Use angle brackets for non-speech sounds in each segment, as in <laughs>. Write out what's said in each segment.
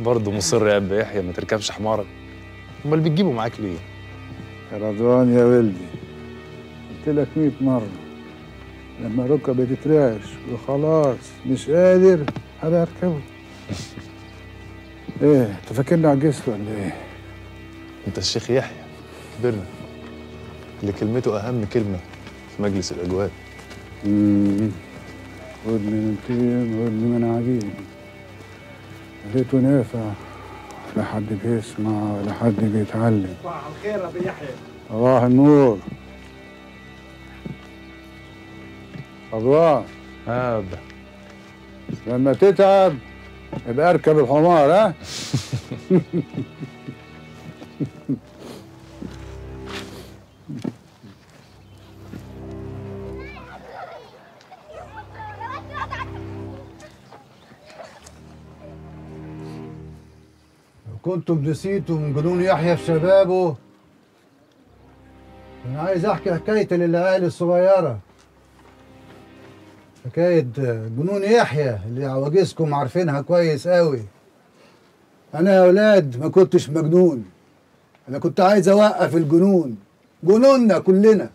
برضه مصر يا ابا يحيى ما تركبش حمارك. أمال بتجيبه معاك ليه؟ يا رضوان يا ولدي قلت لك 100 مرة. لما ركبي تترعش وخلاص مش قادر أنا أركبه. <laughs> إيه أنت فاكرني عجزت ولا إيه؟ أنت الشيخ يحيى كبرنا. اللي كلمته أهم كلمة في مجلس الاجواد امم خد من طين خد من عجين لقيته نافع. لا حد بيسمع ولا حد بيتعلم. صباح الخير يا ابو يحيى. صباح النور. آه ابا لما تتعب يبقى أركب الحمار ها؟ <laughs> كنتم نسيتوا من جنون يحيى في شبابه. أنا عايز أحكي حكاية للعيال الصغيرة. حكاية جنون يحيى اللي عواجيزكم عارفينها كويس قوي أنا يا أولاد ما كنتش مجنون. أنا كنت عايز أوقف الجنون. جنوننا كلنا.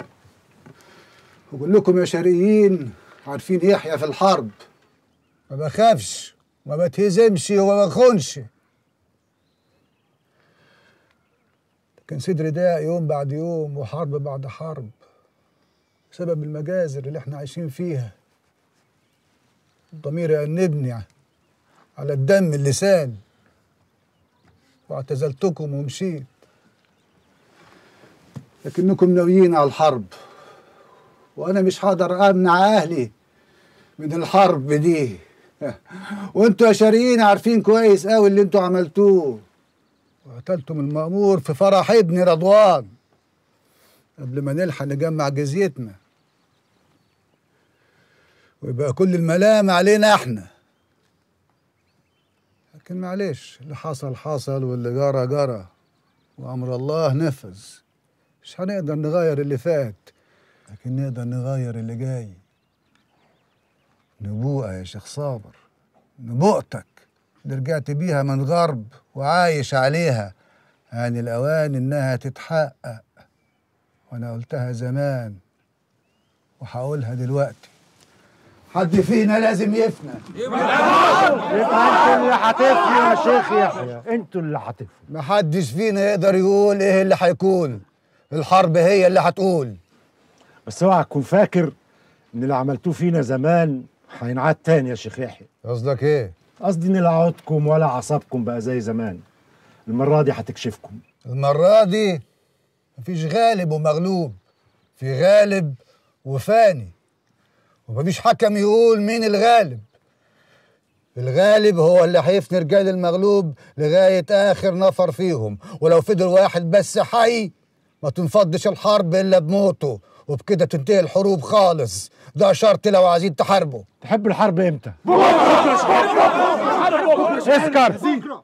وكلكم يا شرقيين عارفين يحيى في الحرب. ما بخافش وما بتهزمش وما بخونش. كان صدري ضاق يوم بعد يوم وحرب بعد حرب بسبب المجازر اللي إحنا عايشين فيها. ضميري يأنبني على الدم اللسان واعتزلتكم ومشيت. لكنكم ناويين على الحرب وأنا مش هقدر أمنع أهلي من الحرب دي. <laughs> وأنتوا يا شاريين عارفين كويس قوي اللي أنتوا عملتوه. وقتلتم المأمور في فرح ابني رضوان قبل ما نلحق نجمع جزيتنا. ويبقى كل الملام علينا إحنا. لكن معلش اللي حصل حصل واللي جرى جرى وأمر الله نفذ. مش هنقدر نغير اللي فات لكن نقدر نغير اللي جاي. نبوءة يا شيخ صابر نبوءتك. اللي رجعت بيها من غرب وعايش عليها. يعني الأوان إنها تتحقق. وأنا قلتها زمان وهقولها دلوقتي. حد فينا لازم يفنى. يبقى أنتوا اللي هتفنوا يا شيخ يحيى. أنتوا اللي هتفنوا محدش فينا يقدر يقول إيه اللي هيكون الحرب هي اللي هتقول بس اوعى تكون فاكر إن اللي عملتوه فينا زمان هينعاد تاني يا شيخ يحيى. قصدك إيه؟ قصدي عودكم ولا عصبكم بقى زي زمان. المرة دي هتكشفكم المرة دي مفيش غالب ومغلوب في غالب وفاني. ومفيش حكم يقول مين الغالب. الغالب هو اللي هيفني رجال المغلوب لغاية آخر نفر فيهم. ولو فضل واحد بس حي ما تنفضش الحرب إلا بموته. وبكده تنتهي الحروب خالص. ده شرط لو عايزين تحاربوا. تحب الحرب إمتى؟ اسكر.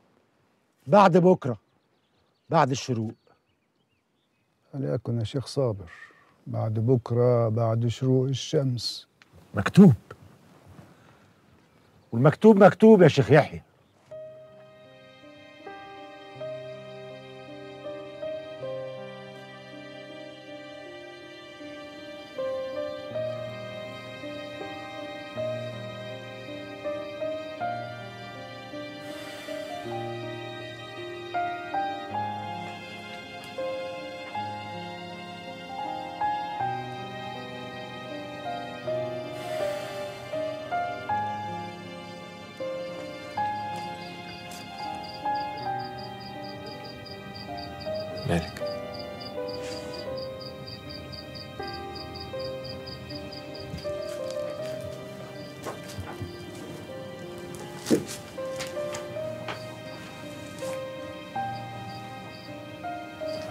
بعد بكرة. بعد الشروق. وليكن يا شيخ صابر بعد بكرة بعد شروق الشمس. مكتوب. والمكتوب مكتوب يا شيخ يحيى. مالك.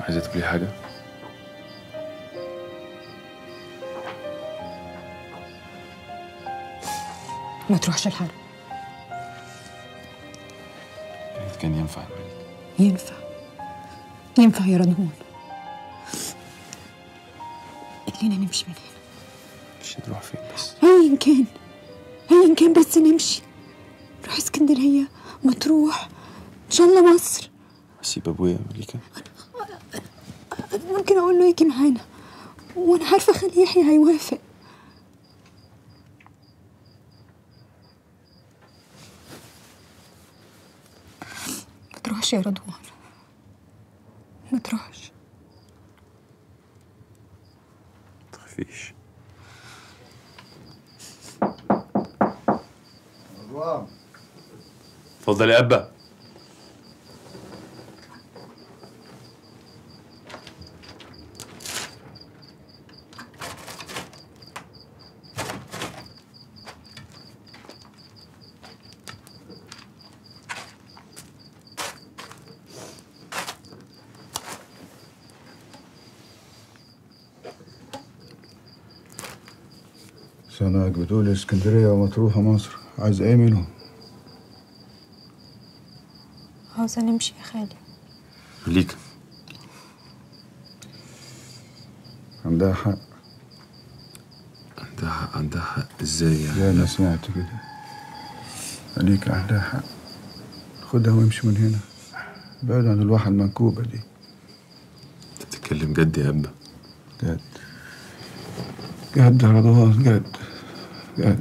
عايزة تقولي حاجة؟ ما تروحش الحرب. قالت كان ينفع يا مالك. ينفع. ينفع يا رضوان خلينا نمشي من هنا. مش نروح فين بس؟ ايا كان. ايا كان بس نمشي. نروح اسكندريه مطروح إن شاء الله مصر. أسيب أبويا يا مليكه أنا ممكن أقول له يجي معانا. وأنا عارفة خالي يحيى هيوافق. ما تروحش يا رضوان. تروحش. تخافيش اتفضل يا أبا. سامعك بتقول اسكندرية ومطروح ومصر عايز إيه منهم؟ عاوزة نمشي يا خالي. مليكه عندها حق. عندها حق عندها حق. إزاي يعني؟ ما سمعت كده. عليك عندها حق. خدها وامشي من هنا. بعد عن الواحة المنكوبة دي. أنت بتتكلم جد يا أبا؟ جد. جد يا رضوان جد جد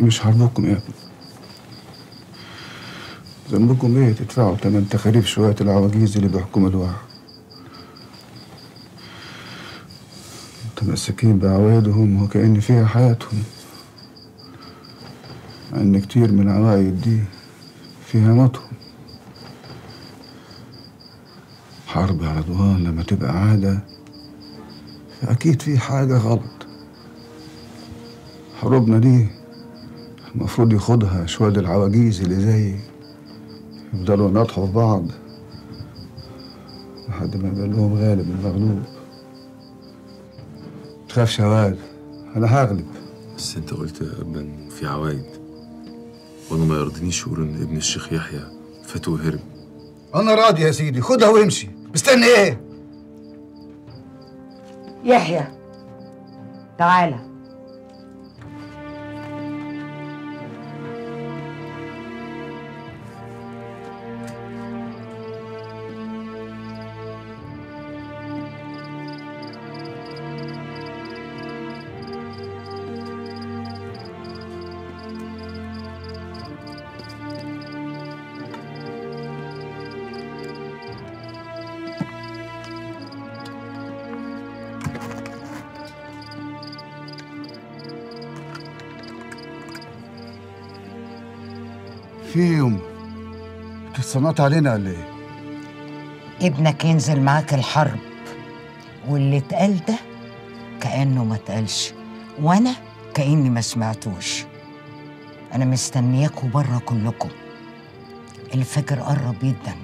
مش حربكم يا ابني ذنبكم إيه تدفعوا تمن تخاريف شوية العواجيز اللي بيحكموا الواحد. متمسكين بعوايدهم وكأن فيها حياتهم. ان كتير من العوايد دي فيها موتهم حرب يا رضوان لما تبقى عادة أكيد في حاجة غلط. حروبنا دي المفروض ياخدها شوية العواجيز اللي زيي يفضلوا يناطحوا في بعض لحد ما يبقى لهم غالب المغلوب. تخافش يا واد أنا هغلب. بس أنت قلت يا انه في عوايد. وأنا ما يرضينيش أقول إن ابن الشيخ يحيى فات وهرب أنا راضي يا سيدي خدها وامشي. مستني إيه؟ يحيى تعالى. في إيه يوم تتصنط علينا ولا إيه؟ ابنك ينزل معاك الحرب واللي اتقال ده كأنه ما اتقالش وأنا كأني ما سمعتوش. أنا مستنياكوا بره كلكم. الفجر قرب جدا.